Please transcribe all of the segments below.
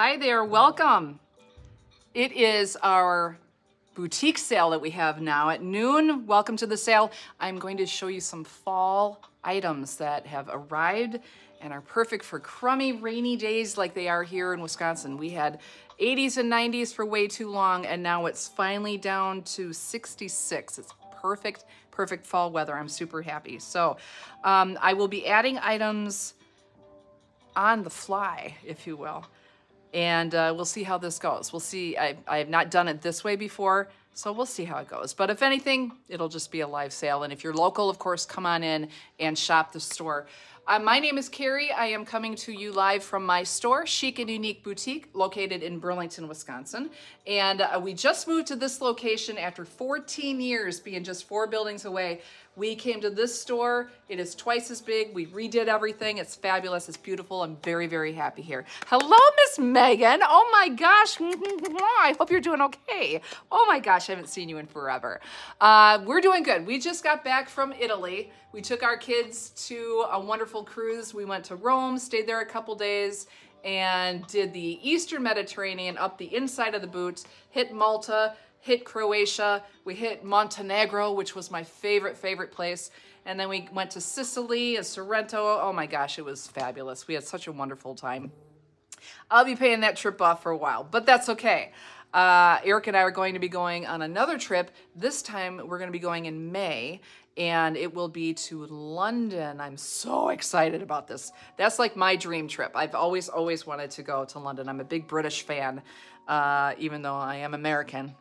Hi there, welcome. It is our boutique sale that we have now at noon. Welcome to the sale. I'm going to show you some fall items that have arrived and are perfect for crummy rainy days like they are here in Wisconsin. We had 80s and 90s for way too long and now it's finally down to 66. It's perfect, perfect fall weather. I'm super happy. So um, I will be adding items on the fly, if you will and uh, we'll see how this goes. We'll see. I, I have not done it this way before, so we'll see how it goes. But if anything, it'll just be a live sale. And if you're local, of course, come on in and shop the store. Uh, my name is Carrie. I am coming to you live from my store, Chic and Unique Boutique, located in Burlington, Wisconsin. And uh, we just moved to this location after 14 years being just four buildings away. We came to this store. It is twice as big. We redid everything. It's fabulous. It's beautiful. I'm very, very happy here. Hello, Miss Megan. Oh my gosh. I hope you're doing okay. Oh my gosh, I haven't seen you in forever. Uh, we're doing good. We just got back from Italy. We took our kids to a wonderful cruise. We went to Rome, stayed there a couple days, and did the Eastern Mediterranean up the inside of the boot, hit Malta, hit Croatia, we hit Montenegro, which was my favorite, favorite place. And then we went to Sicily and Sorrento. Oh my gosh, it was fabulous. We had such a wonderful time. I'll be paying that trip off for a while, but that's okay. Uh, Eric and I are going to be going on another trip. This time we're going to be going in May and it will be to London. I'm so excited about this. That's like my dream trip. I've always, always wanted to go to London. I'm a big British fan, uh, even though I am American.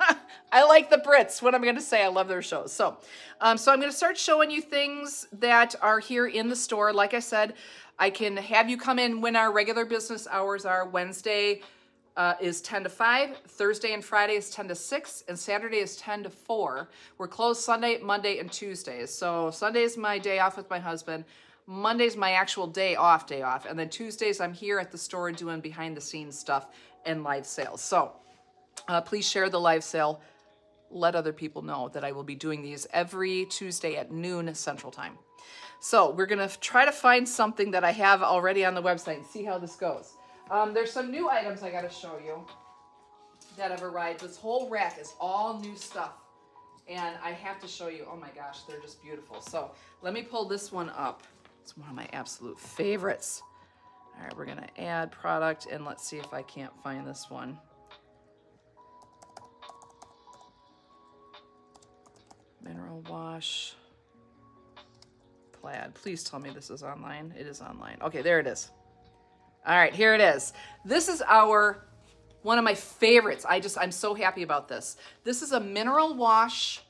I like the Brits. What I'm going to say, I love their shows. So, um, so I'm going to start showing you things that are here in the store. Like I said, I can have you come in when our regular business hours are. Wednesday uh, is 10 to 5, Thursday and Friday is 10 to 6, and Saturday is 10 to 4. We're closed Sunday, Monday, and Tuesdays. So Sunday is my day off with my husband. Monday's my actual day off, day off. And then Tuesdays, I'm here at the store doing behind the scenes stuff and live sales. So uh, please share the live sale. Let other people know that I will be doing these every Tuesday at noon Central Time. So we're going to try to find something that I have already on the website and see how this goes. Um, there's some new items I got to show you that have arrived. This whole rack is all new stuff. And I have to show you, oh my gosh, they're just beautiful. So let me pull this one up. It's one of my absolute favorites. All right, we're going to add product and let's see if I can't find this one. Mineral wash. Plaid. Please tell me this is online. It is online. Okay, there it is. All right, here it is. This is our, one of my favorites. I just, I'm so happy about this. This is a mineral wash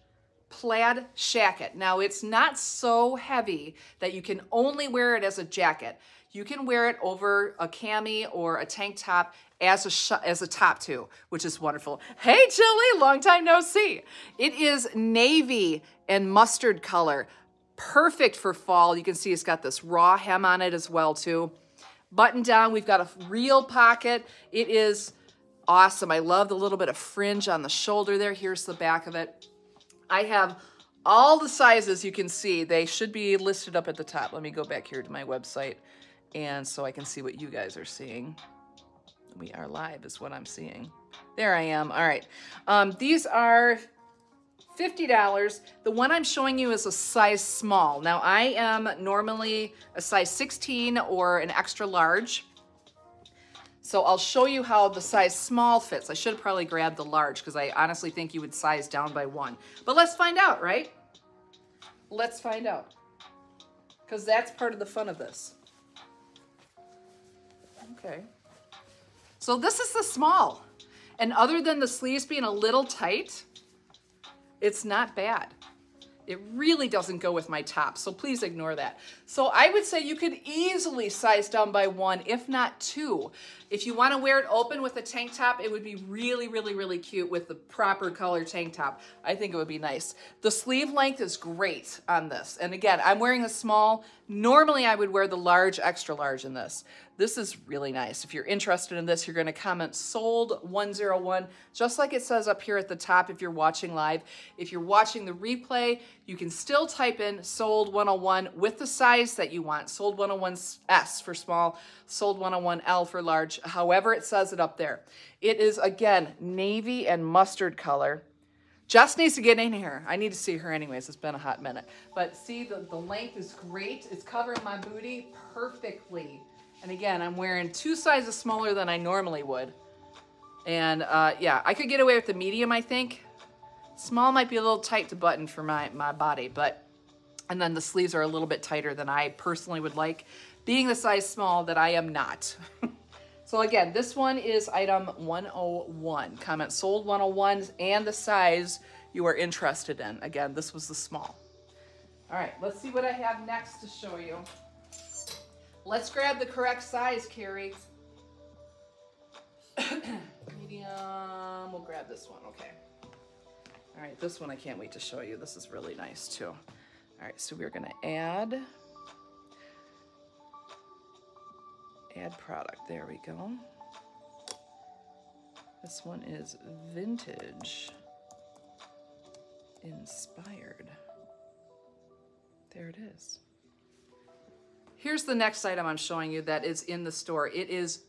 plaid shacket. Now, it's not so heavy that you can only wear it as a jacket. You can wear it over a cami or a tank top as a as a top too, which is wonderful. Hey, Chili, long time no see. It is navy and mustard color. Perfect for fall. You can see it's got this raw hem on it as well too. Button down, we've got a real pocket. It is awesome. I love the little bit of fringe on the shoulder there. Here's the back of it. I have all the sizes you can see. They should be listed up at the top. Let me go back here to my website and so I can see what you guys are seeing. We are live is what I'm seeing. There I am. All right. Um, these are $50. The one I'm showing you is a size small. Now I am normally a size 16 or an extra large. So I'll show you how the size small fits. I should probably grabbed the large because I honestly think you would size down by one. But let's find out, right? Let's find out. Because that's part of the fun of this. Okay. So this is the small. And other than the sleeves being a little tight, it's not bad. It really doesn't go with my top, so please ignore that. So I would say you could easily size down by one, if not two. If you wanna wear it open with a tank top, it would be really, really, really cute with the proper color tank top. I think it would be nice. The sleeve length is great on this. And again, I'm wearing a small. Normally I would wear the large, extra large in this. This is really nice. If you're interested in this, you're gonna comment sold 101, just like it says up here at the top if you're watching live. If you're watching the replay, you can still type in sold 101 with the size that you want. Sold 101S for small, sold 101L for large, however it says it up there. It is, again, navy and mustard color. Jess needs to get in here. I need to see her anyways. It's been a hot minute. But see, the, the length is great. It's covering my booty perfectly. And again, I'm wearing two sizes smaller than I normally would. And uh, yeah, I could get away with the medium, I think. Small might be a little tight to button for my, my body, but, and then the sleeves are a little bit tighter than I personally would like, being the size small that I am not. So again, this one is item 101. Comment sold 101 and the size you are interested in. Again, this was the small. All right, let's see what I have next to show you. Let's grab the correct size, Carrie. Medium, we'll grab this one, okay. All right, this one I can't wait to show you. This is really nice too. All right, so we're gonna add add product. There we go. This one is vintage inspired. There it is. Here's the next item I'm showing you that is in the store. It is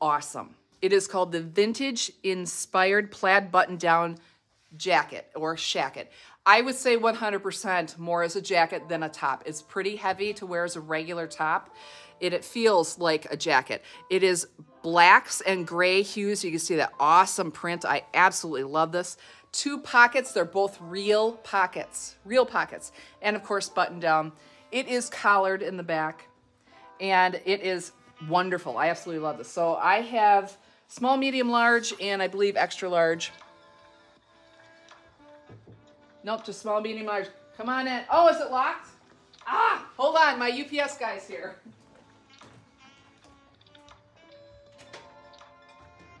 awesome. It is called the Vintage Inspired Plaid Button Down Jacket or Shacket. I would say 100% more as a jacket than a top. It's pretty heavy to wear as a regular top. It, it feels like a jacket. It is blacks and gray hues. You can see that awesome print. I absolutely love this. Two pockets. They're both real pockets. Real pockets. And of course, button down. It is collared in the back. And it is wonderful. I absolutely love this. So I have small, medium, large, and I believe extra large. Nope, just small, medium, large. Come on in. Oh, is it locked? Ah, hold on. My UPS guy's here.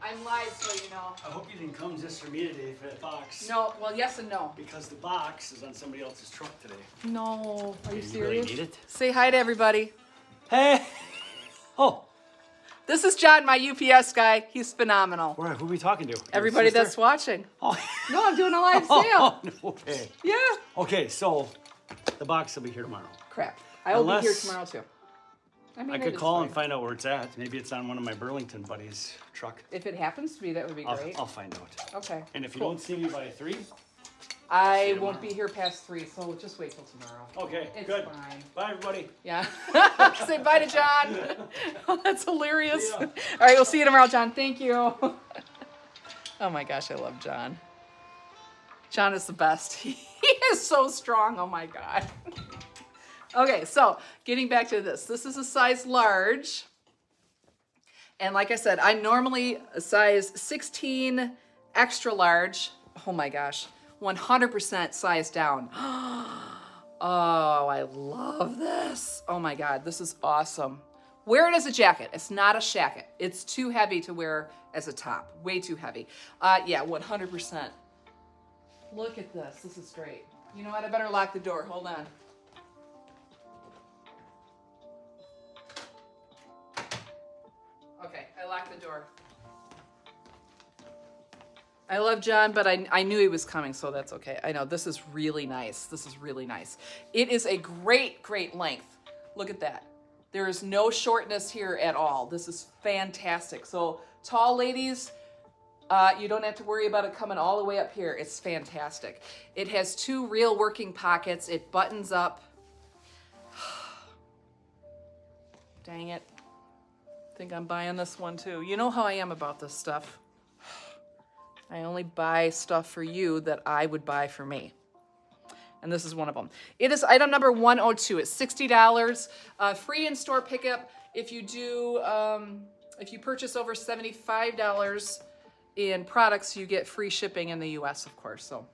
I'm live, so you know. I hope you didn't come just for me today for that box. No, well, yes and no. Because the box is on somebody else's truck today. No, are you, you serious? really need it? Say hi to everybody. Hey! Oh, This is John, my UPS guy. He's phenomenal. where, who are we talking to? Everybody that's watching. Oh. No, I'm doing a live oh, sale. no way. Yeah. Okay, so the box will be here tomorrow. Crap. I will be here tomorrow too. I mean, I could call fine. and find out where it's at. Maybe it's on one of my Burlington buddies' truck. If it happens to be, that would be I'll, great. I'll find out. Okay. And if you don't see me by three, I won't be here past three, so we'll just wait till tomorrow. okay, It's good. fine. Bye, everybody. Yeah. Say bye to John. Oh, that's hilarious. Yeah. All right, we'll see you tomorrow, John. Thank you. oh my gosh, I love John. John is the best. He is so strong. Oh my God. Okay, so getting back to this. This is a size large. And like I said, I normally size 16 extra large. Oh my gosh. 100% size down. Oh, I love this. Oh my God, this is awesome. Wear it as a jacket. It's not a shacket. It's too heavy to wear as a top. Way too heavy. Uh, yeah, 100%. Look at this. This is great. You know what? I better lock the door. Hold on. I the door. I love John, but I, I knew he was coming, so that's okay. I know, this is really nice. This is really nice. It is a great, great length. Look at that. There is no shortness here at all. This is fantastic. So tall ladies, uh, you don't have to worry about it coming all the way up here. It's fantastic. It has two real working pockets. It buttons up. Dang it. Think I'm buying this one too. You know how I am about this stuff. I only buy stuff for you that I would buy for me. And this is one of them. It is item number 102. It's $60, uh, free in-store pickup. If you do, um, if you purchase over $75 in products, you get free shipping in the US, of course. So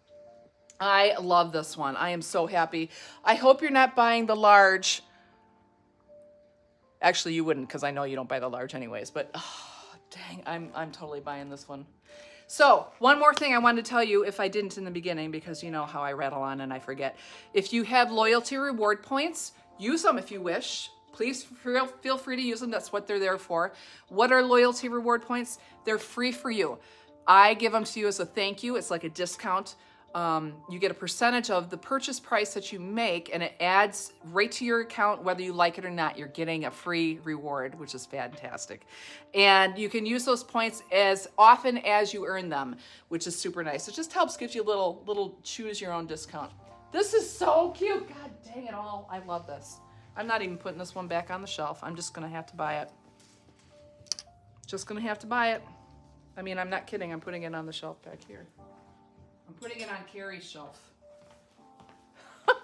I love this one. I am so happy. I hope you're not buying the large. Actually, you wouldn't because I know you don't buy the large anyways, but oh, dang, I'm, I'm totally buying this one. So one more thing I wanted to tell you if I didn't in the beginning because you know how I rattle on and I forget. If you have loyalty reward points, Use them if you wish. Please feel, feel free to use them. That's what they're there for. What are loyalty reward points? They're free for you. I give them to you as a thank you. It's like a discount. Um, you get a percentage of the purchase price that you make and it adds right to your account whether you like it or not. You're getting a free reward, which is fantastic. And you can use those points as often as you earn them, which is super nice. It just helps give you a little, little choose your own discount. This is so cute. God dang it all. I love this. I'm not even putting this one back on the shelf. I'm just going to have to buy it. Just going to have to buy it. I mean, I'm not kidding. I'm putting it on the shelf back here. Putting it on Carrie's shelf.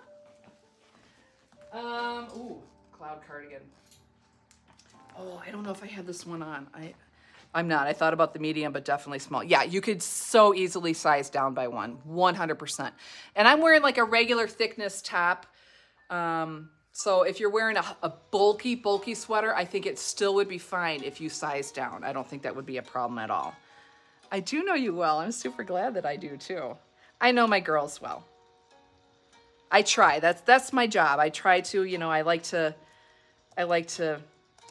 um, ooh, cloud cardigan. Oh, I don't know if I had this one on. I, I'm not. I thought about the medium, but definitely small. Yeah, you could so easily size down by one, 100%. And I'm wearing like a regular thickness top. Um, so if you're wearing a, a, bulky, bulky sweater, I think it still would be fine if you size down. I don't think that would be a problem at all. I do know you well. I'm super glad that I do too. I know my girls well. I try. That's that's my job. I try to, you know, I like to I like to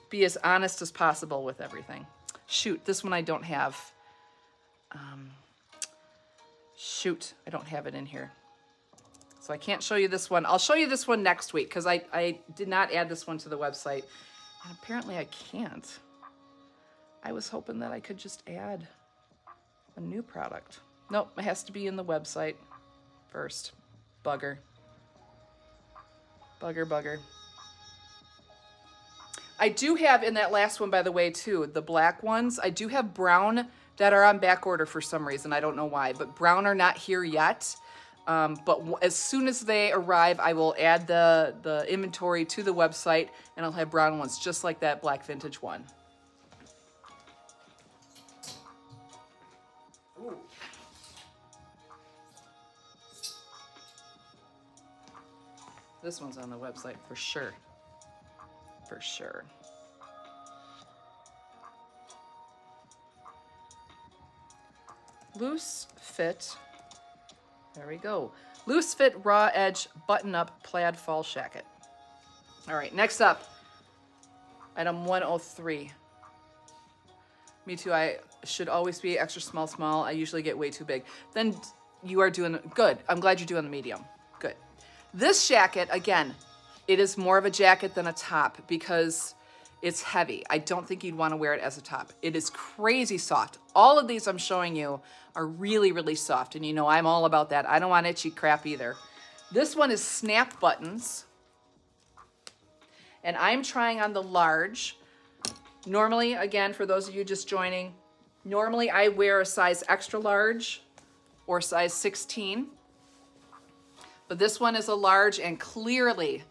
be as honest as possible with everything. Shoot, this one I don't have. Um, shoot, I don't have it in here. So I can't show you this one. I'll show you this one next week because I, I did not add this one to the website. And apparently I can't. I was hoping that I could just add a new product. Nope, it has to be in the website first. Bugger. Bugger, bugger. I do have in that last one, by the way, too, the black ones. I do have brown that are on back order for some reason. I don't know why, but brown are not here yet. Um, but as soon as they arrive, I will add the, the inventory to the website and I'll have brown ones just like that black vintage one. This one's on the website for sure. For sure. Loose fit there we go. Loose fit raw edge button up plaid fall shacket. All right, next up, item 103. Me too, I should always be extra small, small. I usually get way too big. Then you are doing good. I'm glad you're doing the medium. This jacket, again, it is more of a jacket than a top because it's heavy. I don't think you'd want to wear it as a top. It is crazy soft. All of these I'm showing you are really, really soft. And you know, I'm all about that. I don't want itchy crap either. This one is snap buttons. And I'm trying on the large. Normally, again, for those of you just joining, normally I wear a size extra large or size 16. But this one is a large and clearly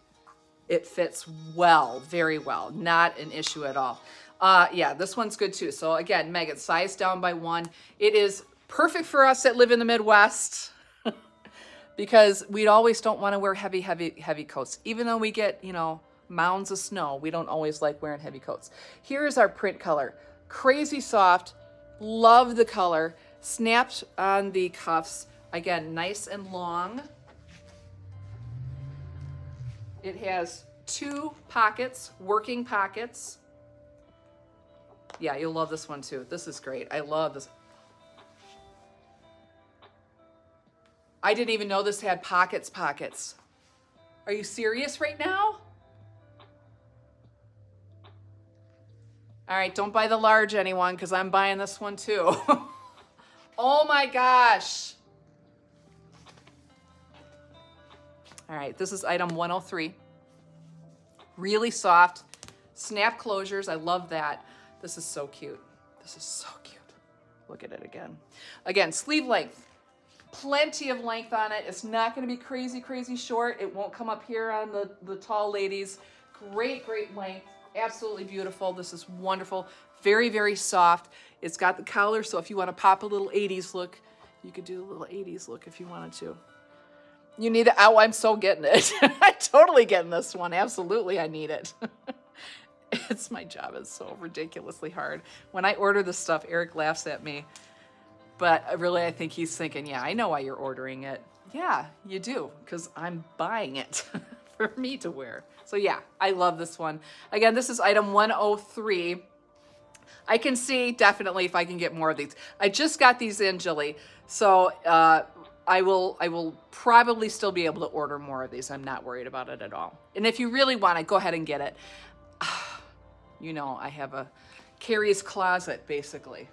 it fits well, very well. Not an issue at all. Uh, yeah, this one's good too. So again, Megan, size down by one. It is perfect for us that live in the Midwest because we always don't want to wear heavy, heavy, heavy coats. Even though we get, you know, mounds of snow, we don't always like wearing heavy coats. Here's our print color. Crazy soft. Love the color. Snapped on the cuffs. Again, nice and long. It has two pockets, working pockets. Yeah, you'll love this one too. This is great. I love this. I didn't even know this had pockets pockets. Are you serious right now? All right, don't buy the large anyone because I'm buying this one too. oh my gosh. All right, this is item 103. Really soft, snap closures. I love that. This is so cute. This is so cute. Look at it again. Again, sleeve length. Plenty of length on it. It's not gonna be crazy, crazy short. It won't come up here on the, the tall ladies. Great, great length. Absolutely beautiful. This is wonderful. Very, very soft. It's got the collar, so if you wanna pop a little 80s look, you could do a little 80s look if you wanted to. You need it. Oh, I'm so getting it. I'm totally getting this one. Absolutely, I need it. it's my job. is so ridiculously hard. When I order this stuff, Eric laughs at me. But really, I think he's thinking, yeah, I know why you're ordering it. Yeah, you do, because I'm buying it for me to wear. So yeah, I love this one. Again, this is item 103. I can see definitely if I can get more of these. I just got these in, Jilly. So uh, I will I will probably still be able to order more of these. I'm not worried about it at all. And if you really want it, go ahead and get it. You know, I have a Carrie's closet, basically.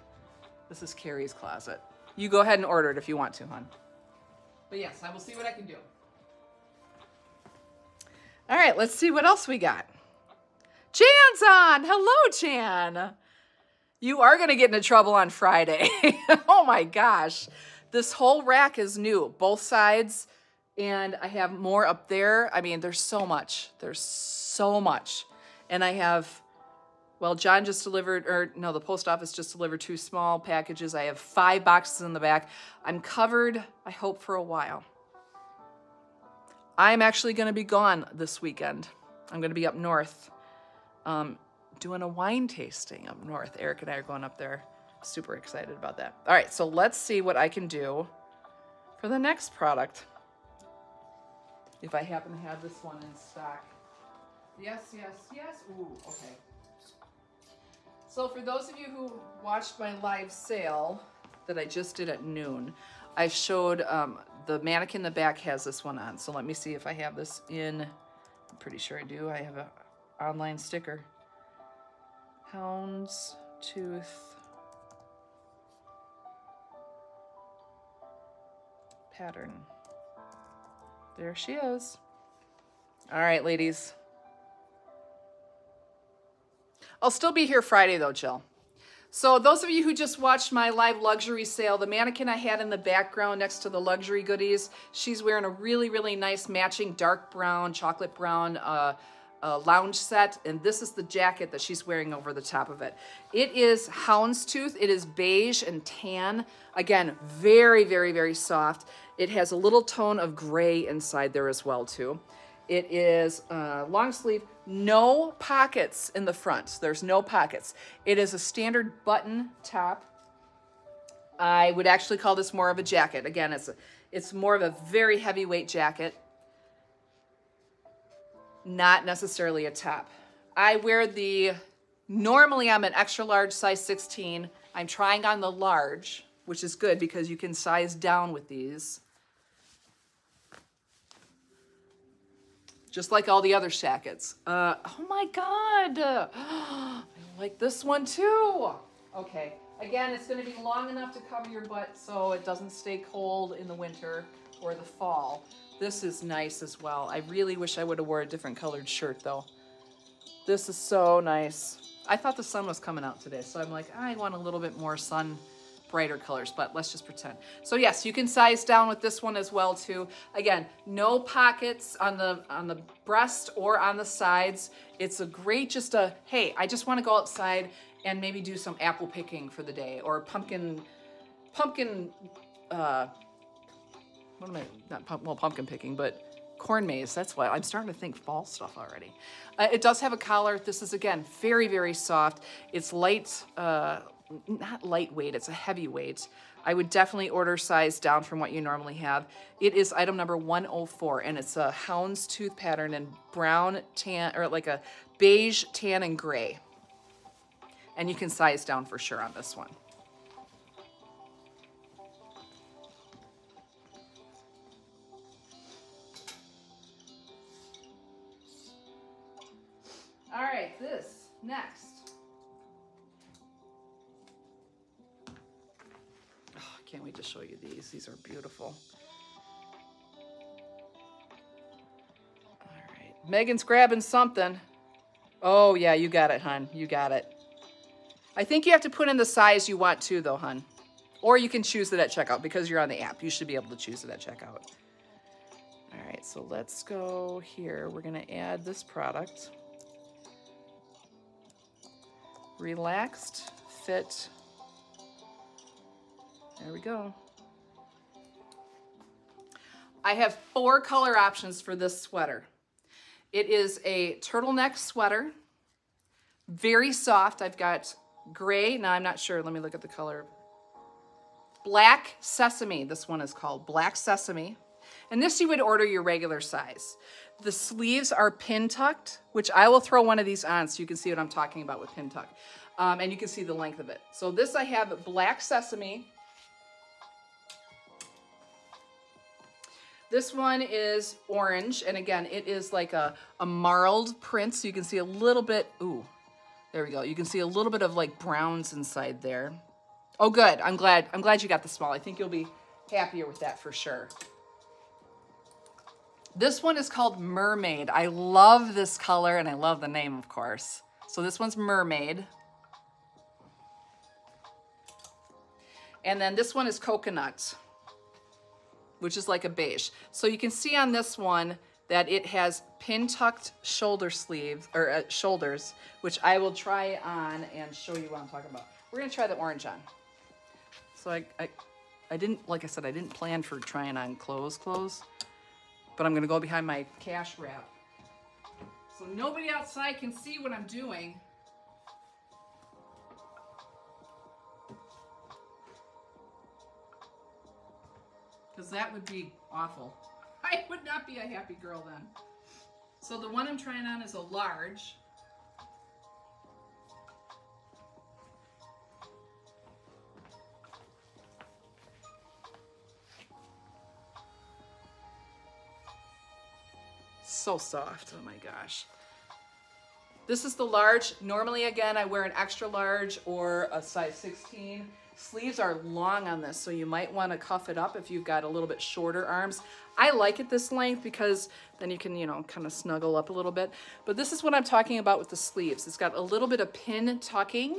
This is Carrie's closet. You go ahead and order it if you want to, hon. But yes, I will see what I can do. All right, let's see what else we got. Chan's on. Hello, Chan. You are going to get into trouble on Friday. oh my gosh. This whole rack is new, both sides. And I have more up there. I mean, there's so much. There's so much. And I have, well, John just delivered, or no, the post office just delivered two small packages. I have five boxes in the back. I'm covered, I hope, for a while. I'm actually going to be gone this weekend. I'm going to be up north um, doing a wine tasting up north. Eric and I are going up there. Super excited about that. All right, so let's see what I can do for the next product. If I happen to have this one in stock. Yes, yes, yes. Ooh, okay. So for those of you who watched my live sale that I just did at noon, I showed um, the mannequin in the back has this one on. So let me see if I have this in. I'm pretty sure I do. I have a online sticker. Hound's pattern. There she is. All right, ladies. I'll still be here Friday though, Jill. So those of you who just watched my live luxury sale, the mannequin I had in the background next to the luxury goodies, she's wearing a really, really nice matching dark brown, chocolate brown uh, uh, lounge set. And this is the jacket that she's wearing over the top of it. It is houndstooth. It is beige and tan. Again, very, very, very soft. It has a little tone of gray inside there as well too. It is uh, long sleeve, no pockets in the front. There's no pockets. It is a standard button top. I would actually call this more of a jacket. Again, it's, a, it's more of a very heavyweight jacket, not necessarily a top. I wear the, normally I'm an extra large size 16. I'm trying on the large, which is good because you can size down with these. Just like all the other shackets. Uh, oh my God, I like this one too. Okay, again, it's gonna be long enough to cover your butt so it doesn't stay cold in the winter or the fall. This is nice as well. I really wish I would have wore a different colored shirt though. This is so nice. I thought the sun was coming out today, so I'm like, I want a little bit more sun brighter colors, but let's just pretend. So yes, you can size down with this one as well too. Again, no pockets on the on the breast or on the sides. It's a great just a, hey, I just wanna go outside and maybe do some apple picking for the day or pumpkin, pumpkin, uh, what am I, not pump, well, pumpkin picking, but corn maze. That's why I'm starting to think fall stuff already. Uh, it does have a collar. This is again very very soft. It's light uh, not lightweight, it's a heavyweight. I would definitely order size down from what you normally have. It is item number 104 and it's a houndstooth pattern in brown, tan, or like a beige, tan, and gray. And you can size down for sure on this one. All right, this next. Can't wait to show you these. These are beautiful. All right. Megan's grabbing something. Oh, yeah, you got it, hun. You got it. I think you have to put in the size you want to, though, hun. Or you can choose it at checkout because you're on the app. You should be able to choose it at checkout. All right, so let's go here. We're going to add this product. Relaxed Fit there we go. I have four color options for this sweater. It is a turtleneck sweater, very soft. I've got gray, now I'm not sure, let me look at the color. Black Sesame, this one is called Black Sesame. And this you would order your regular size. The sleeves are pin tucked, which I will throw one of these on so you can see what I'm talking about with pin tuck. Um, and you can see the length of it. So this I have black sesame. This one is orange, and again, it is like a, a marled print, so you can see a little bit, ooh, there we go. You can see a little bit of like browns inside there. Oh, good. I'm glad. I'm glad you got the small. I think you'll be happier with that for sure. This one is called Mermaid. I love this color and I love the name, of course. So this one's Mermaid. And then this one is Coconut, which is like a beige. So you can see on this one that it has pin tucked shoulder sleeves or uh, shoulders, which I will try on and show you what I'm talking about. We're gonna try the orange on. So I, I, I didn't, like I said, I didn't plan for trying on clothes, clothes but I'm gonna go behind my cash wrap. So nobody outside can see what I'm doing. Because that would be awful. I would not be a happy girl then. So the one I'm trying on is a large. so soft. Oh my gosh. This is the large. Normally, again, I wear an extra large or a size 16. Sleeves are long on this, so you might want to cuff it up if you've got a little bit shorter arms. I like it this length because then you can, you know, kind of snuggle up a little bit. But this is what I'm talking about with the sleeves. It's got a little bit of pin tucking.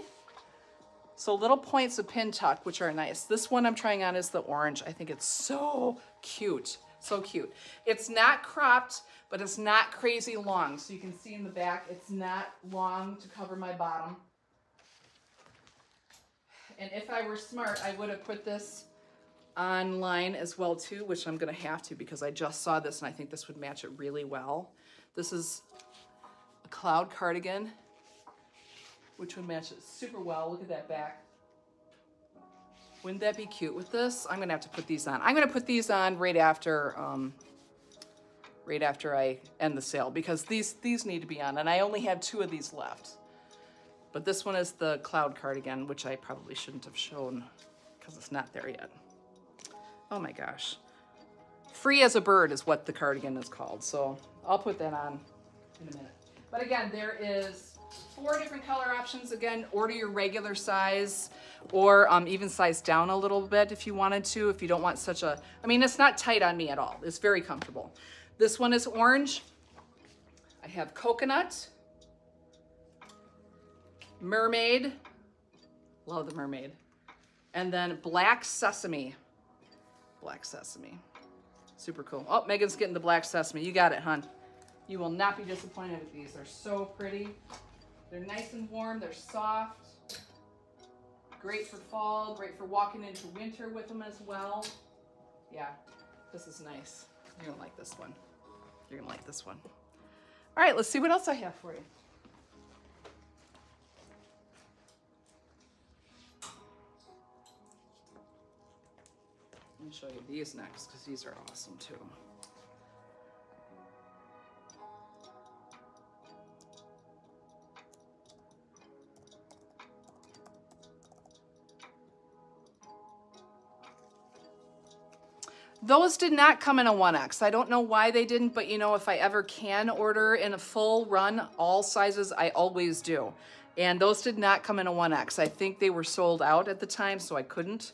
So little points of pin tuck, which are nice. This one I'm trying on is the orange. I think it's so cute. So cute. It's not cropped, but it's not crazy long. So you can see in the back, it's not long to cover my bottom. And if I were smart, I would have put this online as well too, which I'm gonna have to because I just saw this and I think this would match it really well. This is a cloud cardigan, which would match it super well. Look at that back. Wouldn't that be cute with this? I'm gonna have to put these on. I'm gonna put these on right after, um, right after I end the sale because these, these need to be on and I only have two of these left. But this one is the cloud cardigan, which I probably shouldn't have shown because it's not there yet. Oh my gosh. Free as a bird is what the cardigan is called. So I'll put that on in a minute. But again, there is four different color options. Again, order your regular size or um, even size down a little bit if you wanted to, if you don't want such a, I mean, it's not tight on me at all. It's very comfortable. This one is orange. I have coconut, mermaid, love the mermaid, and then black sesame, black sesame. Super cool. Oh, Megan's getting the black sesame. You got it, hon. You will not be disappointed with these. They're so pretty. They're nice and warm, they're soft. Great for fall, great for walking into winter with them as well. Yeah, this is nice. You're gonna like this one. You're gonna like this one. All right, let's see what else I have for you. Let me show you these next because these are awesome too. Those did not come in a 1X. I don't know why they didn't, but you know, if I ever can order in a full run, all sizes, I always do. And those did not come in a 1X. I think they were sold out at the time, so I couldn't.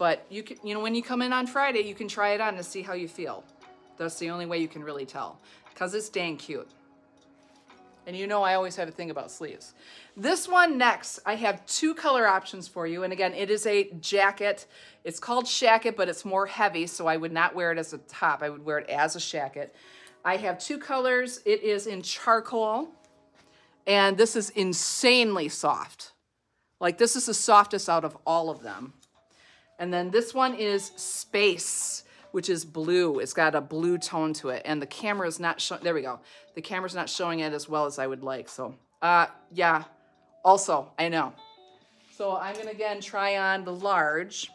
But you can, you know, when you come in on Friday, you can try it on to see how you feel. That's the only way you can really tell, because it's dang cute. And you know I always have a thing about sleeves. This one next, I have two color options for you. And again, it is a jacket. It's called shacket, but it's more heavy, so I would not wear it as a top. I would wear it as a shacket. I have two colors. It is in charcoal, and this is insanely soft. Like this is the softest out of all of them. And then this one is space which is blue. It's got a blue tone to it. And the camera is not showing, there we go. The camera's not showing it as well as I would like. So, uh, yeah, also, I know. So I'm gonna again try on the large.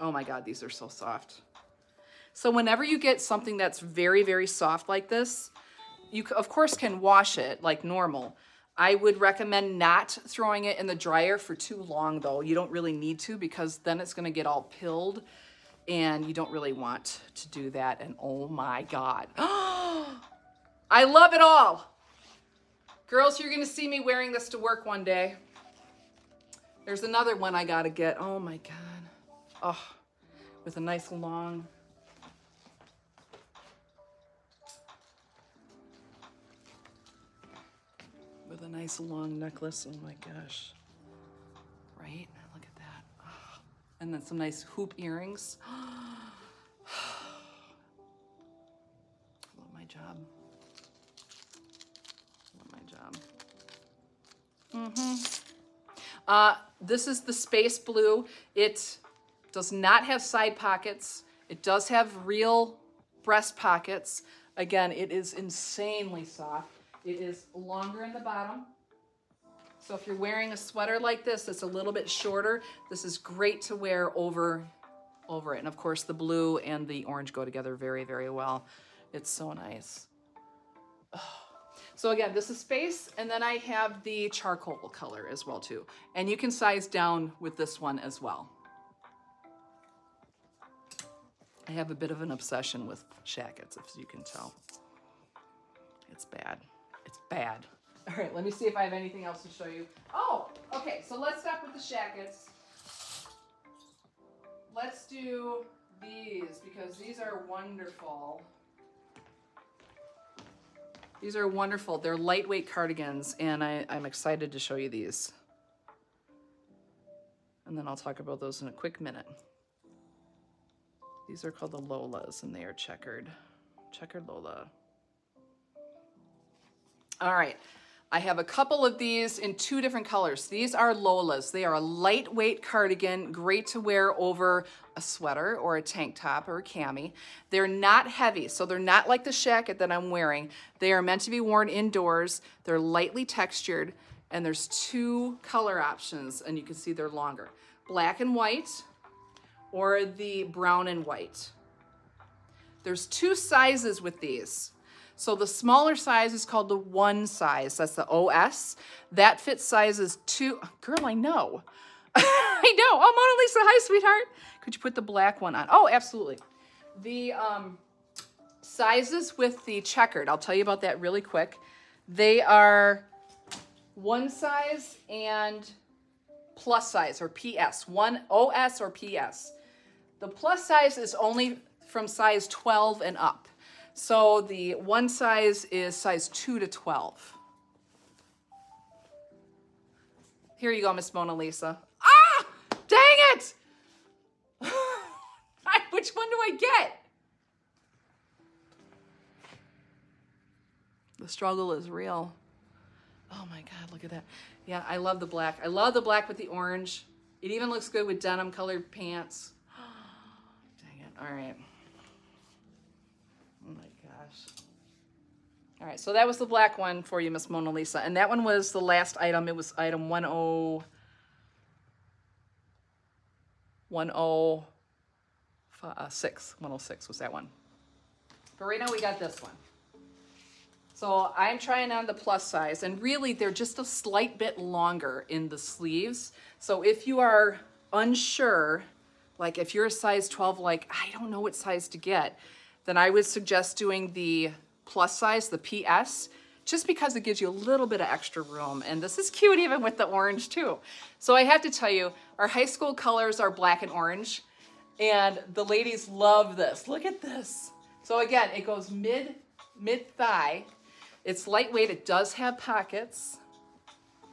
Oh my God, these are so soft. So whenever you get something that's very, very soft like this, you of course can wash it like normal. I would recommend not throwing it in the dryer for too long though. You don't really need to because then it's gonna get all pilled and you don't really want to do that. And oh my God. I love it all. Girls, you're gonna see me wearing this to work one day. There's another one I gotta get. Oh my God. Oh, with a nice long. A nice long necklace. Oh my gosh. Right? Look at that. And then some nice hoop earrings. Love my job. Love my job. Mm-hmm. Uh, this is the space blue. It does not have side pockets. It does have real breast pockets. Again, it is insanely soft. It is longer in the bottom. So if you're wearing a sweater like this, it's a little bit shorter. This is great to wear over, over it. And of course the blue and the orange go together very, very well. It's so nice. So again, this is space, and then I have the charcoal color as well too. And you can size down with this one as well. I have a bit of an obsession with shackets, as you can tell. It's bad. It's bad. All right, let me see if I have anything else to show you. Oh, okay, so let's stop with the shackets. Let's do these because these are wonderful. These are wonderful. They're lightweight cardigans, and I, I'm excited to show you these. And then I'll talk about those in a quick minute. These are called the Lolas, and they are checkered. Checkered Lola. All right. I have a couple of these in two different colors. These are Lolas. They are a lightweight cardigan, great to wear over a sweater or a tank top or a cami. They're not heavy, so they're not like the shacket that I'm wearing. They are meant to be worn indoors. They're lightly textured, and there's two color options, and you can see they're longer. Black and white or the brown and white. There's two sizes with these. So the smaller size is called the one size. That's the OS. That fits sizes two. Girl, I know. I know. Oh, Mona Lisa, hi, sweetheart. Could you put the black one on? Oh, absolutely. The um, sizes with the checkered, I'll tell you about that really quick. They are one size and plus size or PS, one OS or PS. The plus size is only from size 12 and up. So the one size is size 2 to 12. Here you go, Miss Mona Lisa. Ah! Dang it! Which one do I get? The struggle is real. Oh my God, look at that. Yeah, I love the black. I love the black with the orange. It even looks good with denim colored pants. Dang it, all right. Oh my gosh. All right, so that was the black one for you, Miss Mona Lisa. And that one was the last item. It was item 10, 106. Uh, 106 was that one. But right now we got this one. So I'm trying on the plus size and really they're just a slight bit longer in the sleeves. So if you are unsure, like if you're a size 12, like I don't know what size to get, then I would suggest doing the plus size, the PS, just because it gives you a little bit of extra room. And this is cute even with the orange too. So I have to tell you, our high school colors are black and orange, and the ladies love this. Look at this. So again, it goes mid, mid thigh. It's lightweight, it does have pockets.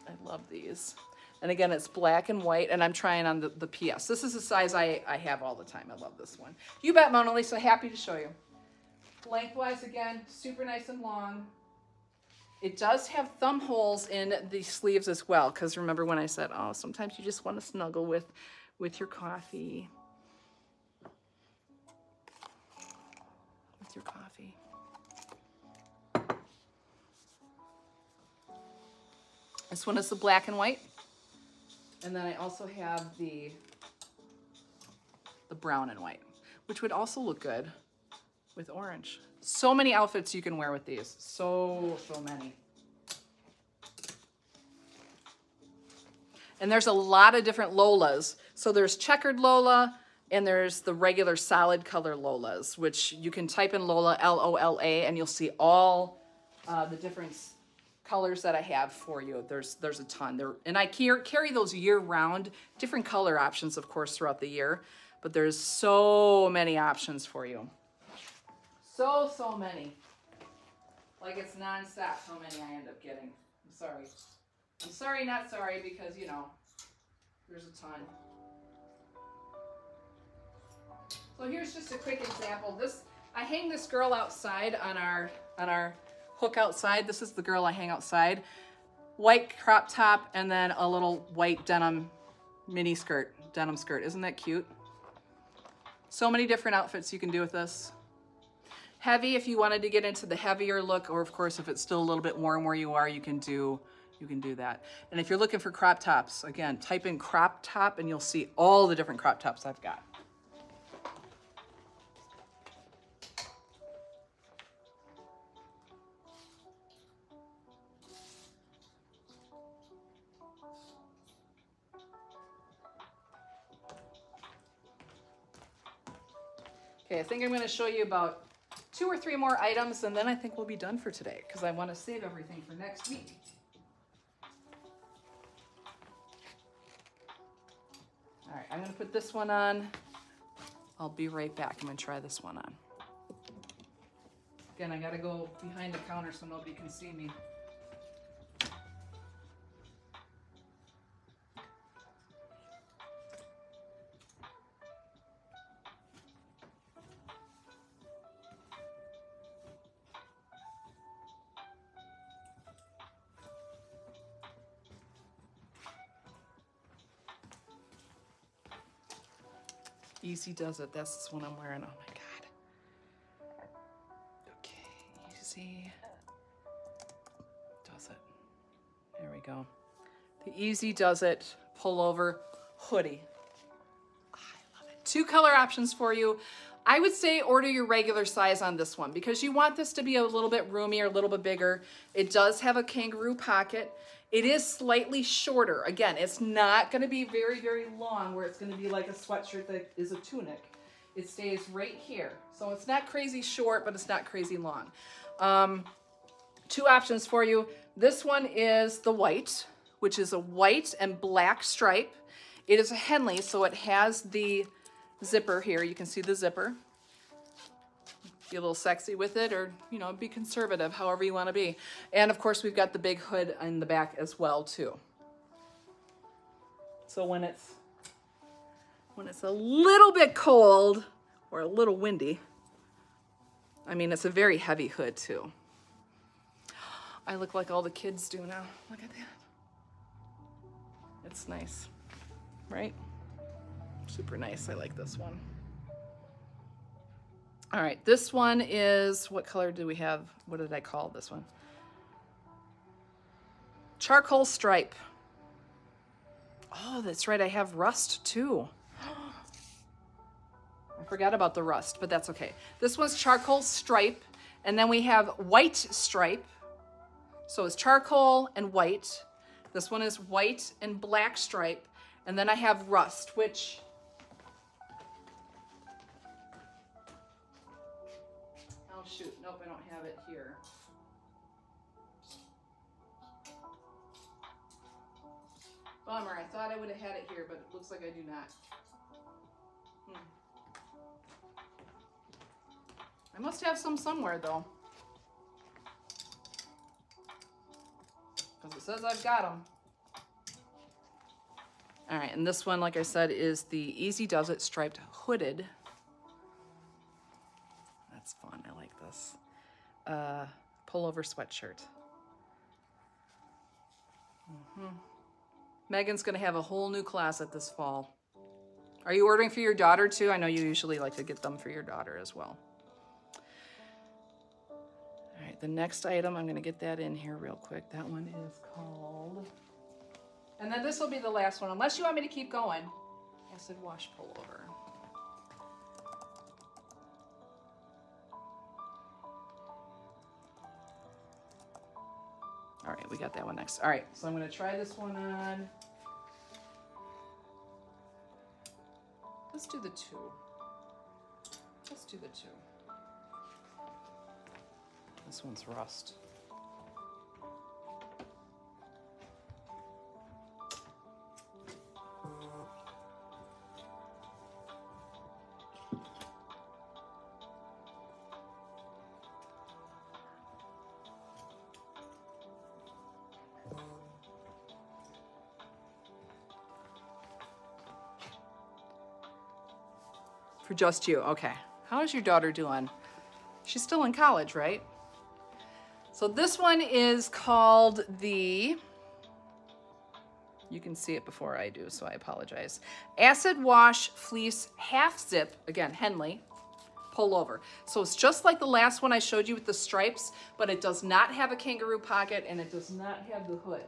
I love these. And again, it's black and white, and I'm trying on the, the PS. This is the size I, I have all the time. I love this one. You bet, Mona Lisa. Happy to show you. Lengthwise, again, super nice and long. It does have thumb holes in the sleeves as well, because remember when I said, oh, sometimes you just want to snuggle with, with your coffee. With your coffee. This one is the black and white. And then I also have the, the brown and white, which would also look good with orange. So many outfits you can wear with these. So, so many. And there's a lot of different Lolas. So there's checkered Lola and there's the regular solid color Lolas, which you can type in Lola, L-O-L-A, and you'll see all uh, the different colors that I have for you. There's there's a ton. There, and I carry those year round, different color options, of course, throughout the year. But there's so many options for you. So, so many. Like it's nonstop how many I end up getting. I'm sorry. I'm sorry, not sorry, because, you know, there's a ton. So here's just a quick example. This I hang this girl outside on our on our hook outside. This is the girl I hang outside. White crop top and then a little white denim mini skirt, denim skirt. Isn't that cute? So many different outfits you can do with this. Heavy if you wanted to get into the heavier look, or of course if it's still a little bit warm where you are, you can do you can do that. And if you're looking for crop tops, again, type in crop top and you'll see all the different crop tops I've got. Okay, I think I'm gonna show you about two or three more items and then I think we'll be done for today because I wanna save everything for next week. All right, I'm gonna put this one on. I'll be right back. I'm gonna try this one on. Again, I gotta go behind the counter so nobody can see me. Easy does it. That's this one I'm wearing. Oh my God. Okay, easy does it. There we go. The easy does it pullover hoodie. I love it. Two color options for you. I would say order your regular size on this one because you want this to be a little bit roomier, a little bit bigger. It does have a kangaroo pocket. It is slightly shorter. Again, it's not gonna be very, very long where it's gonna be like a sweatshirt that is a tunic. It stays right here. So it's not crazy short, but it's not crazy long. Um, two options for you. This one is the white, which is a white and black stripe. It is a Henley, so it has the zipper here. You can see the zipper be a little sexy with it or, you know, be conservative, however you want to be. And of course, we've got the big hood in the back as well, too. So when it's, when it's a little bit cold or a little windy, I mean, it's a very heavy hood, too. I look like all the kids do now. Look at that. It's nice, right? Super nice. I like this one. All right, this one is, what color do we have? What did I call this one? Charcoal stripe. Oh, that's right, I have rust too. I forgot about the rust, but that's okay. This one's charcoal stripe, and then we have white stripe. So it's charcoal and white. This one is white and black stripe, and then I have rust, which Bummer, I thought I would have had it here, but it looks like I do not. Hmm. I must have some somewhere though. Because it says I've got them. All right, and this one, like I said, is the Easy Does It Striped Hooded. That's fun, I like this. Uh, pullover sweatshirt. Mm -hmm. Megan's to have a whole new closet this fall. Are you ordering for your daughter too? I know you usually like to get them for your daughter as well. All right, the next item, I'm to get that in here real quick. That one is called, and then this will be the last one, unless you want me to keep going. Acid wash pullover. We got that one next. All right, so I'm gonna try this one on. Let's do the two. Let's do the two. This one's rust. Just you, okay. How is your daughter doing? She's still in college, right? So this one is called the, you can see it before I do, so I apologize. Acid Wash Fleece Half Zip, again, Henley, pull over. So it's just like the last one I showed you with the stripes, but it does not have a kangaroo pocket and it does not have the hood.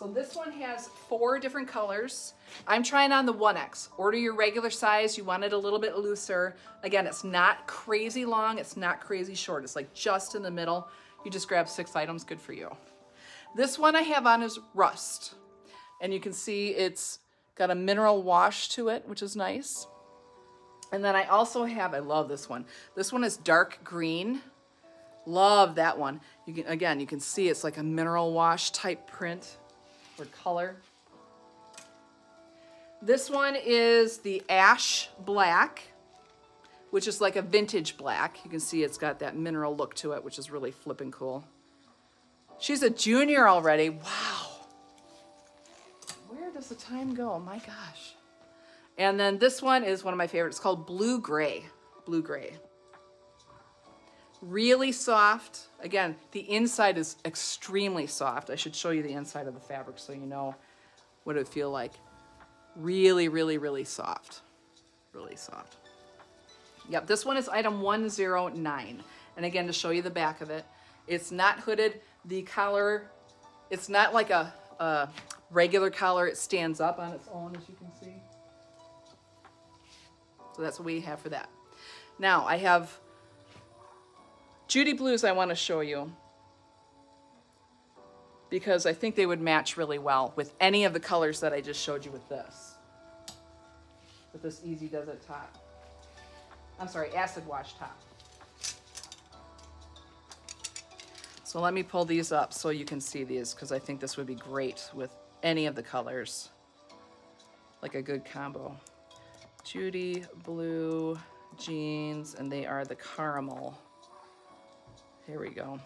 So this one has four different colors. I'm trying on the 1X. Order your regular size. You want it a little bit looser. Again, it's not crazy long. It's not crazy short. It's like just in the middle. You just grab six items, good for you. This one I have on is Rust. And you can see it's got a mineral wash to it, which is nice. And then I also have, I love this one. This one is dark green. Love that one. You can, again, you can see it's like a mineral wash type print or color. This one is the ash black, which is like a vintage black. You can see it's got that mineral look to it, which is really flipping cool. She's a junior already. Wow. Where does the time go? My gosh. And then this one is one of my favorites. It's called Blue Gray. Blue Gray. Really soft. Again, the inside is extremely soft. I should show you the inside of the fabric so you know what it would feel like. Really, really, really soft. Really soft. Yep, this one is item 109. And again, to show you the back of it, it's not hooded. The collar, it's not like a, a regular collar. It stands up on its own, as you can see. So that's what we have for that. Now, I have Judy Blues I want to show you because I think they would match really well with any of the colors that I just showed you with this. With this Easy Does It top. I'm sorry, acid wash top. So let me pull these up so you can see these because I think this would be great with any of the colors. Like a good combo. Judy blue jeans and they are the caramel. Here we go.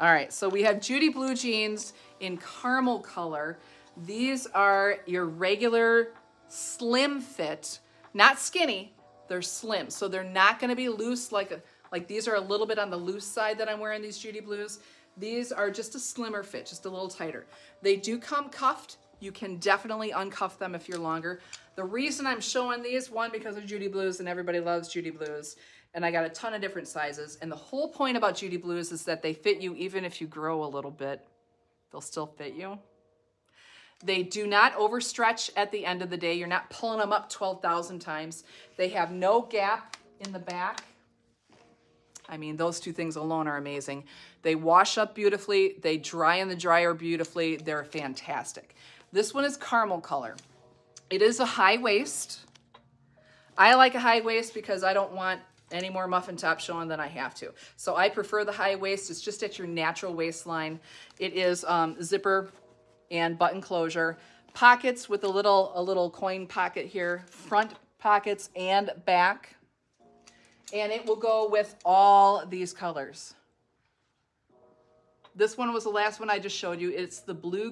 All right, so we have Judy blue jeans in caramel color. These are your regular slim fit, not skinny, they're slim. So they're not gonna be loose like, like these are a little bit on the loose side that I'm wearing these Judy Blues. These are just a slimmer fit, just a little tighter. They do come cuffed. You can definitely uncuff them if you're longer. The reason I'm showing these, one, because of Judy Blues and everybody loves Judy Blues, and I got a ton of different sizes. And the whole point about Judy Blues is that they fit you even if you grow a little bit, they'll still fit you. They do not overstretch at the end of the day. You're not pulling them up 12,000 times. They have no gap in the back. I mean, those two things alone are amazing. They wash up beautifully. They dry in the dryer beautifully. They're fantastic. This one is caramel color. It is a high waist. I like a high waist because I don't want any more muffin top showing than I have to. So I prefer the high waist. It's just at your natural waistline. It is um, zipper and button closure. Pockets with a little, a little coin pocket here, front pockets and back. And it will go with all these colors. This one was the last one I just showed you. It's the blue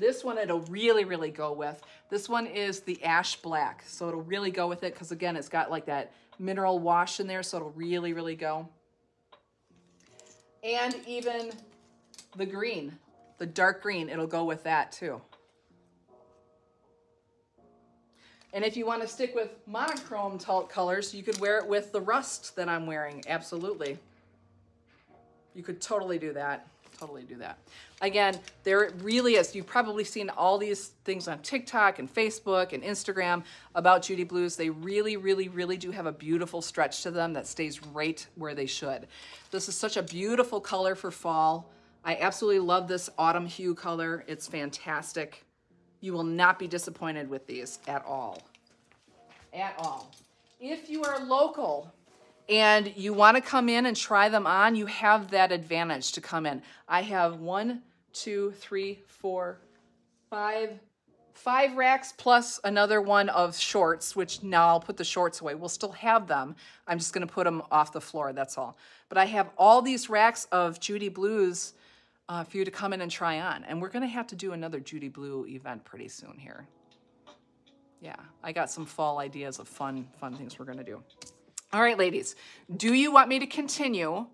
This one it'll really, really go with. This one is the ash black. So it'll really go with it because again, it's got like that mineral wash in there. So it'll really, really go and even the green, the dark green, it'll go with that too. And if you want to stick with monochrome colors, you could wear it with the rust that I'm wearing. Absolutely. You could totally do that. totally do that. Again, there really is. You've probably seen all these things on TikTok and Facebook and Instagram about Judy Blues. They really, really, really do have a beautiful stretch to them that stays right where they should. This is such a beautiful color for fall. I absolutely love this autumn hue color. It's fantastic. You will not be disappointed with these at all. At all. If you are local, and you want to come in and try them on, you have that advantage to come in. I have one, two, three, four, five, five racks plus another one of shorts, which now I'll put the shorts away. We'll still have them. I'm just going to put them off the floor, that's all. But I have all these racks of Judy Blues uh, for you to come in and try on. And we're going to have to do another Judy Blue event pretty soon here. Yeah, I got some fall ideas of fun, fun things we're going to do. All right, ladies, do you want me to continue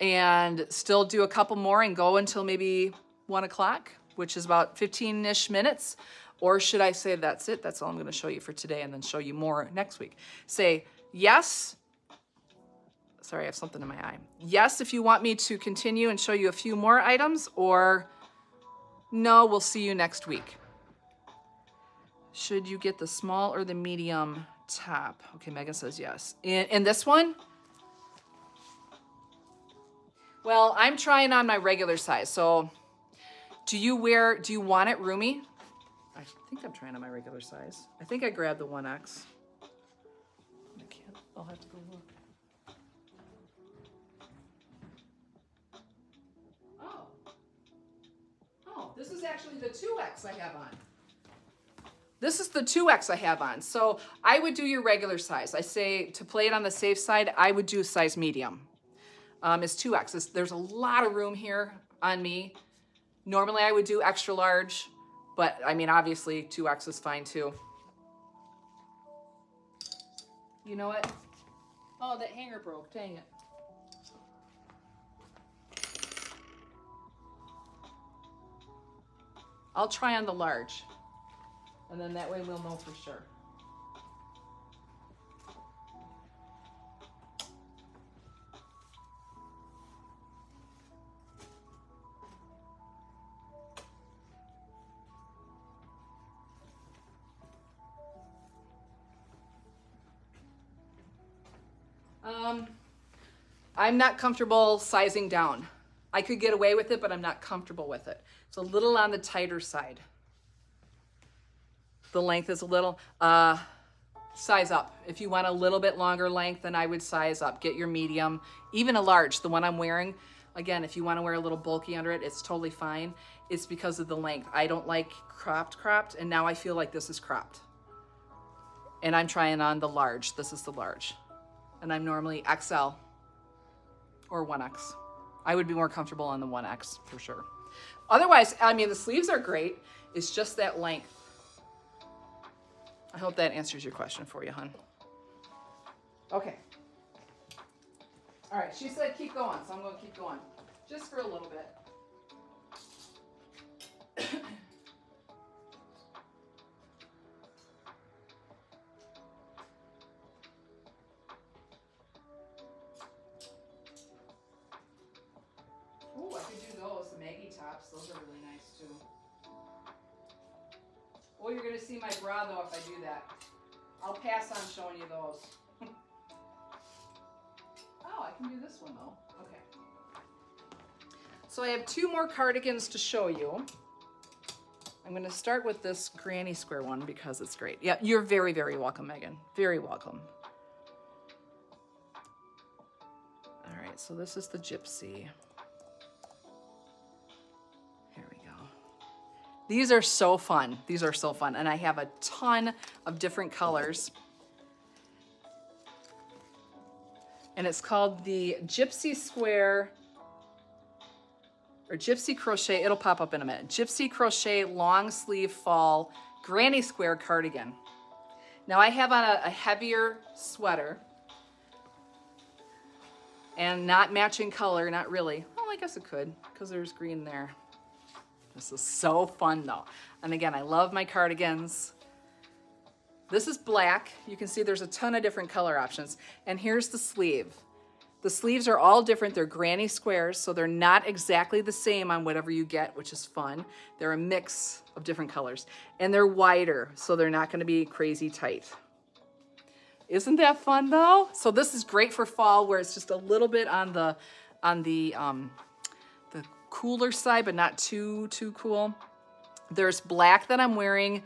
and still do a couple more and go until maybe one o'clock, which is about 15-ish minutes? Or should I say that's it? That's all I'm gonna show you for today and then show you more next week. Say yes. Sorry, I have something in my eye. Yes, if you want me to continue and show you a few more items, or no, we'll see you next week. Should you get the small or the medium top. Okay, Megan says yes. In, in this one, well, I'm trying on my regular size. So do you wear, do you want it roomy? I think I'm trying on my regular size. I think I grabbed the 1X. I can't, I'll have to go look. Oh. Oh, this is actually the 2X I have on. This is the 2X I have on. So I would do your regular size. I say to play it on the safe side, I would do size medium. Um, it's 2X. There's a lot of room here on me. Normally I would do extra large, but I mean, obviously 2X is fine too. You know what? Oh, that hanger broke, dang it. I'll try on the large. And then that way we'll know for sure. I'm not comfortable sizing down. I could get away with it, but I'm not comfortable with it. It's a little on the tighter side the length is a little, uh, size up. If you want a little bit longer length, then I would size up. Get your medium, even a large, the one I'm wearing. Again, if you want to wear a little bulky under it, it's totally fine. It's because of the length. I don't like cropped cropped, and now I feel like this is cropped. And I'm trying on the large. This is the large. And I'm normally XL or 1X. I would be more comfortable on the 1X for sure. Otherwise, I mean, the sleeves are great. It's just that length. I hope that answers your question for you, hon. Okay. All right, she said keep going, so I'm to keep going. Just for a little bit. So I have two more cardigans to show you. I'm gonna start with this granny square one because it's great. Yeah, you're very, very welcome, Megan. Very welcome. All right, so this is the gypsy. Here we go. These are so fun. These are so fun. And I have a ton of different colors. And it's called the Gypsy Square or Gypsy Crochet. It'll pop up in a minute. Gypsy Crochet Long Sleeve Fall Granny Square Cardigan. Now I have on a, a heavier sweater and not matching color, not really. Well, I guess it could because there's green there. This is so fun though. And again, I love my cardigans. This is black. You can see there's a ton of different color options. And here's the sleeve. The sleeves are all different. They're granny squares, so they're not exactly the same on whatever you get, which is fun. They're a mix of different colors. And they're wider, so they're not gonna be crazy tight. Isn't that fun though? So this is great for fall where it's just a little bit on the on the um, the cooler side, but not too, too cool. There's black that I'm wearing,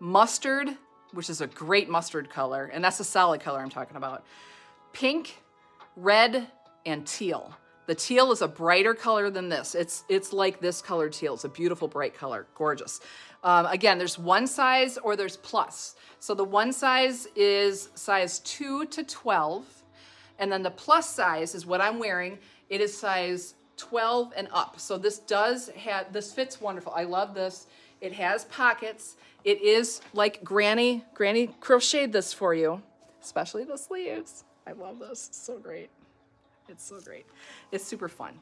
mustard, which is a great mustard color, and that's a solid color I'm talking about. Pink, red, and teal. The teal is a brighter color than this. It's, it's like this color teal. It's a beautiful bright color, gorgeous. Um, again, there's one size or there's plus. So the one size is size 2 to 12, and then the plus size is what I'm wearing. It is size 12 and up. So this does have, this fits wonderful. I love this. It has pockets. It is like Granny, Granny crocheted this for you, especially the sleeves. I love this, so great. It's so great. It's super fun.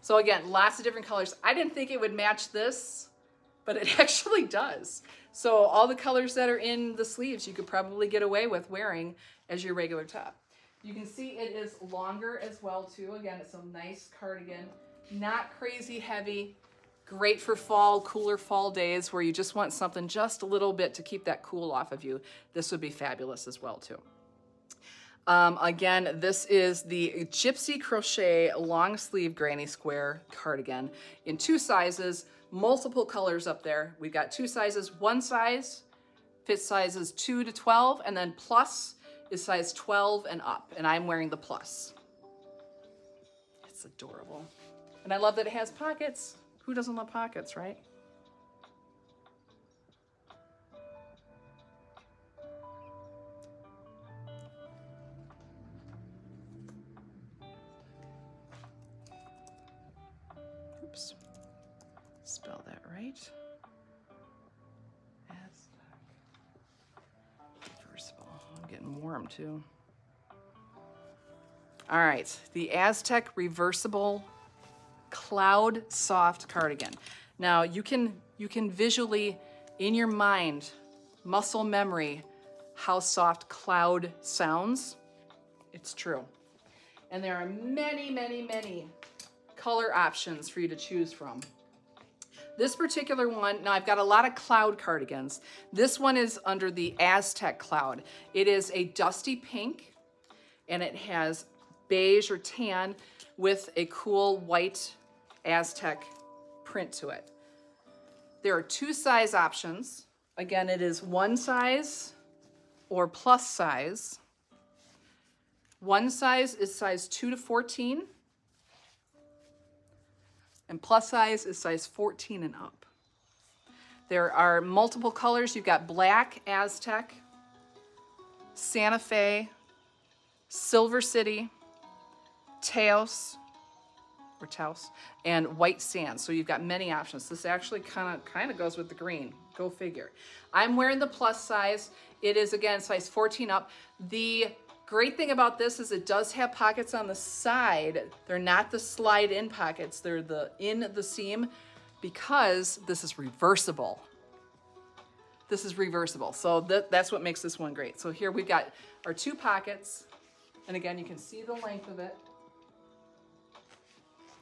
So again, lots of different colors. I didn't think it would match this, but it actually does. So all the colors that are in the sleeves, you could probably get away with wearing as your regular top. You can see it is longer as well too. Again, it's a nice cardigan, not crazy heavy, great for fall, cooler fall days where you just want something just a little bit to keep that cool off of you. This would be fabulous as well too. Um, again, this is the Gypsy Crochet long sleeve granny square cardigan in two sizes, multiple colors up there. We've got two sizes, one size fits sizes two to 12 and then plus is size 12 and up, and I'm wearing the plus. It's adorable. And I love that it has pockets. Who doesn't love pockets, right? Spell that right. getting warm too. All right, the Aztec reversible cloud soft cardigan. Now you can you can visually in your mind muscle memory how soft cloud sounds. It's true. And there are many, many, many color options for you to choose from. This particular one, now I've got a lot of cloud cardigans. This one is under the Aztec cloud. It is a dusty pink and it has beige or tan with a cool white Aztec print to it. There are two size options. Again, it is one size or plus size. One size is size 2 to 14 and plus size is size 14 and up. There are multiple colors. You've got black Aztec, Santa Fe, Silver City, Taos, or Taos, and white sand. So you've got many options. This actually kind of kind of goes with the green. Go figure. I'm wearing the plus size. It is again size 14 up. The Great thing about this is it does have pockets on the side. They're not the slide in pockets, they're the in the seam because this is reversible. This is reversible. So that, that's what makes this one great. So here we've got our two pockets. And again, you can see the length of it.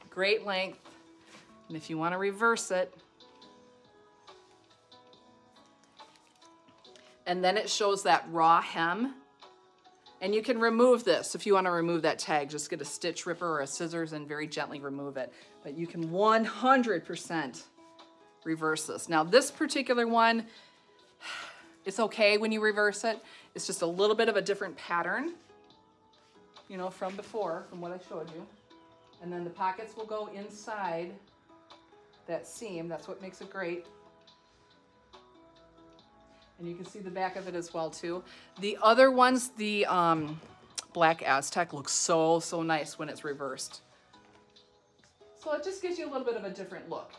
Great length. And if you want to reverse it, and then it shows that raw hem and you can remove this. If you want to remove that tag, just get a stitch ripper or a scissors and very gently remove it. But you can 100% reverse this. Now this particular one, it's okay when you reverse it. It's just a little bit of a different pattern, you know, from before, from what I showed you. And then the pockets will go inside that seam. That's what makes it great. And you can see the back of it as well too. The other ones, the um, Black Aztec looks so, so nice when it's reversed. So it just gives you a little bit of a different look.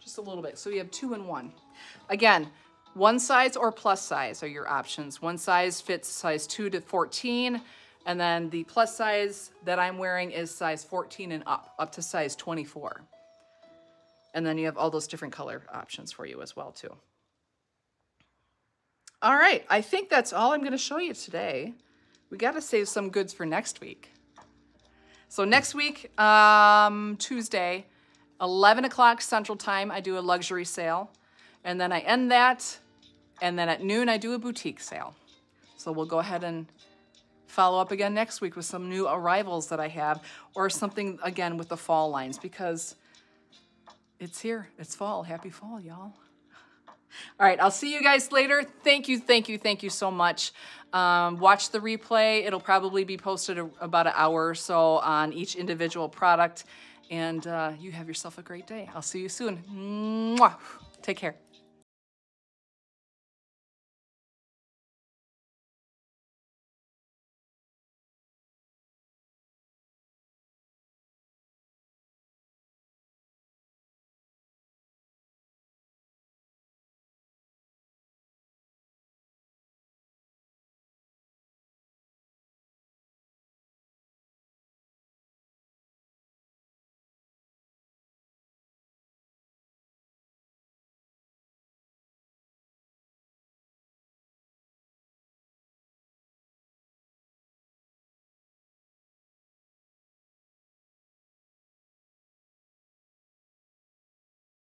Just a little bit. So you have two in one. Again, one size or plus size are your options. One size fits size 2 to 14, and then the plus size that I'm wearing is size 14 and up, up to size 24. And then you have all those different color options for you as well too. All right, I think that's all I'm gonna show you today. We gotta save some goods for next week. So next week, um, Tuesday, 11 o'clock Central Time, I do a luxury sale. And then I end that. And then at noon, I do a boutique sale. So we'll go ahead and follow up again next week with some new arrivals that I have or something again with the fall lines because it's here. It's fall. Happy fall, y'all. All right, I'll see you guys later. Thank you, thank you, thank you so much. Um, watch the replay. It'll probably be posted a, about an hour or so on each individual product. And uh, you have yourself a great day. I'll see you soon. Mwah. Take care.